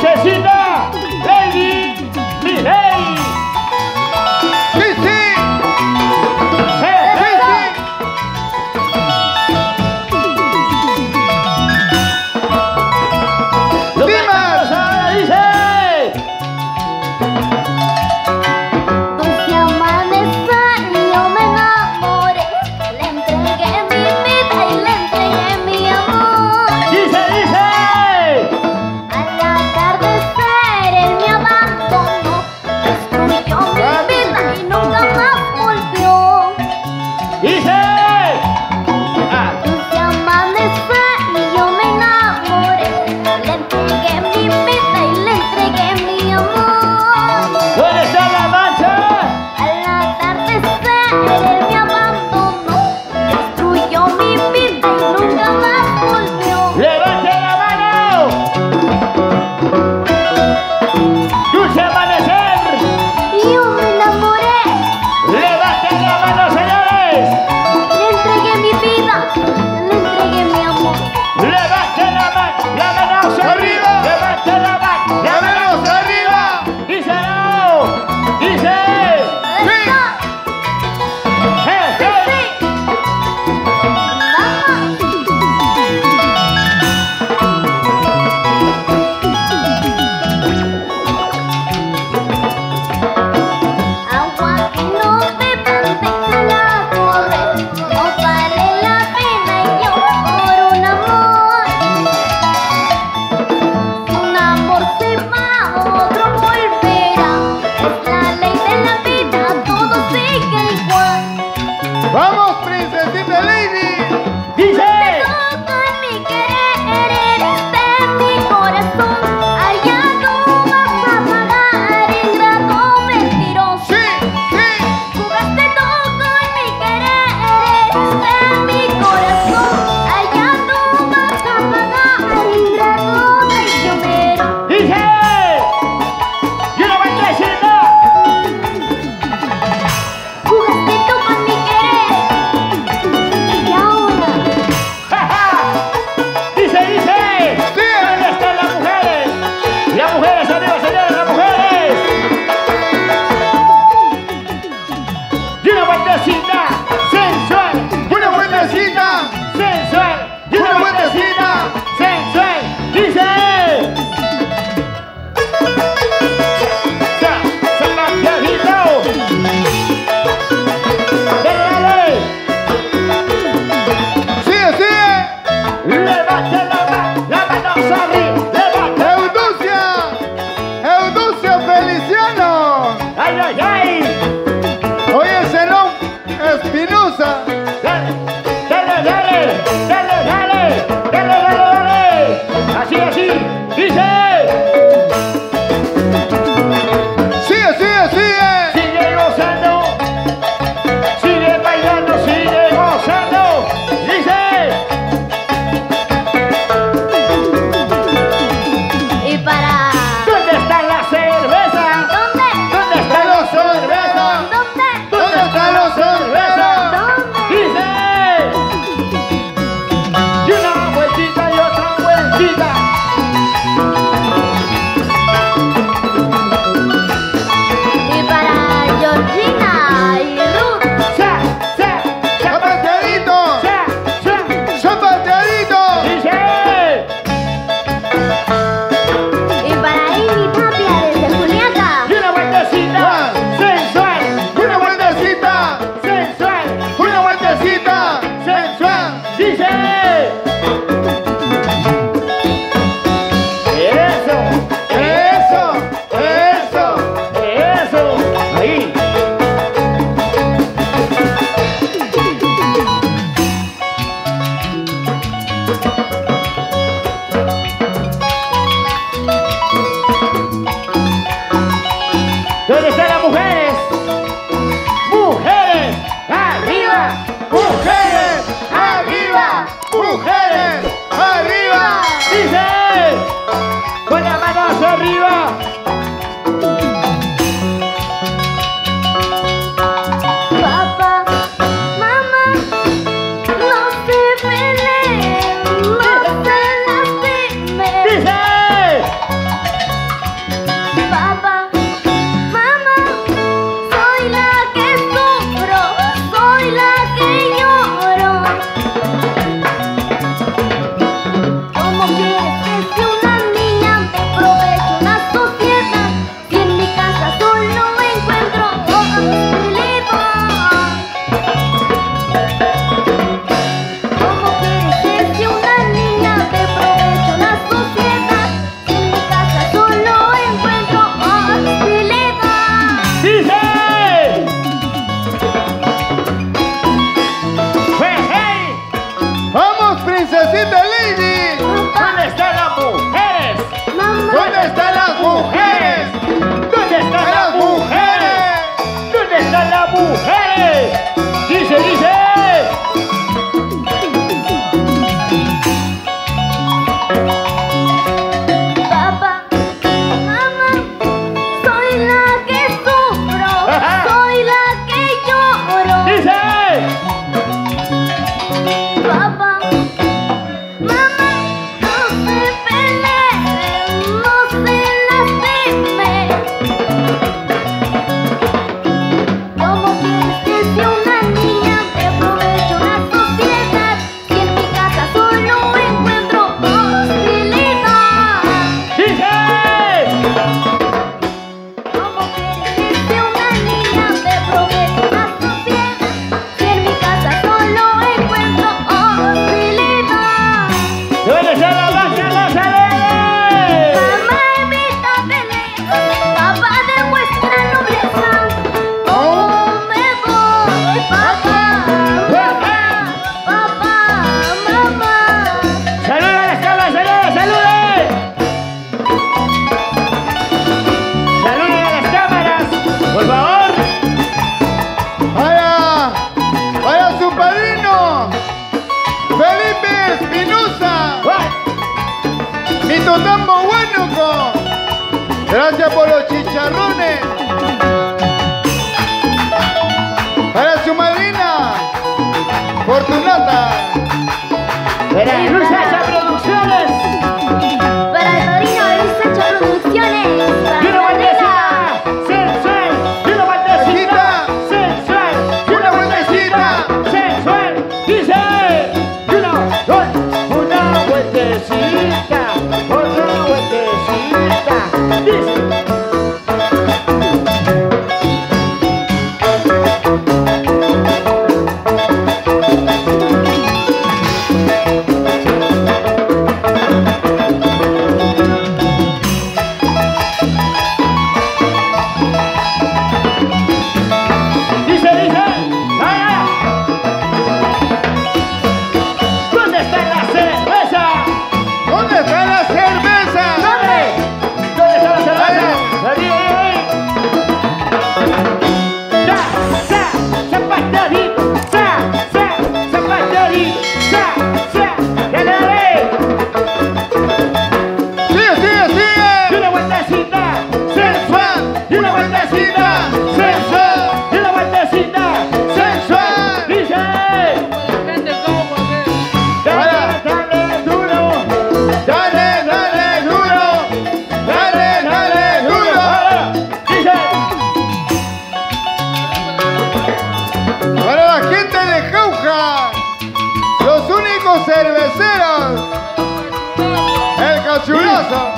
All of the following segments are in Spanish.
셋이 Gracias por los chicharrones. Para su madrina, Fortunata. ¡Para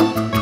Música